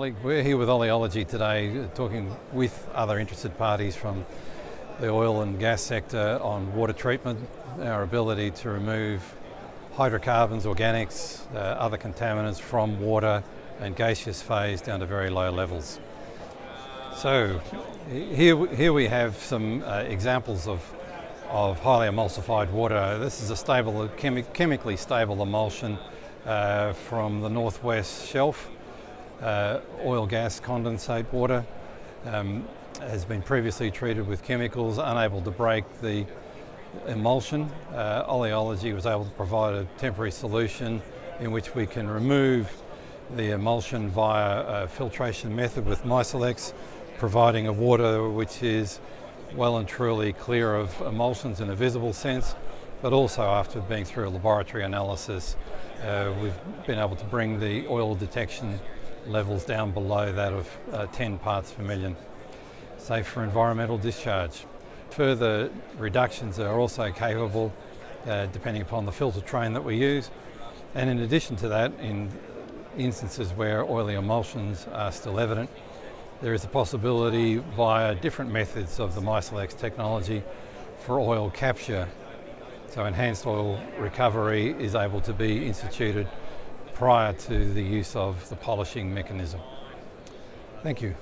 Ollie. We're here with Oleology today, talking with other interested parties from the oil and gas sector on water treatment, our ability to remove hydrocarbons, organics, uh, other contaminants from water and gaseous phase down to very low levels. So here, here we have some uh, examples of, of highly emulsified water. This is a stable, chemi chemically stable emulsion uh, from the northwest shelf uh, oil gas condensate water um, has been previously treated with chemicals, unable to break the emulsion. Uh, oleology was able to provide a temporary solution in which we can remove the emulsion via a filtration method with MYCELX, providing a water which is well and truly clear of emulsions in a visible sense, but also after being through a laboratory analysis, uh, we've been able to bring the oil detection levels down below that of uh, 10 parts per million, safe for environmental discharge. Further reductions are also capable uh, depending upon the filter train that we use. And in addition to that, in instances where oily emulsions are still evident, there is a possibility via different methods of the MYCELX technology for oil capture. So enhanced oil recovery is able to be instituted prior to the use of the polishing mechanism. Thank you.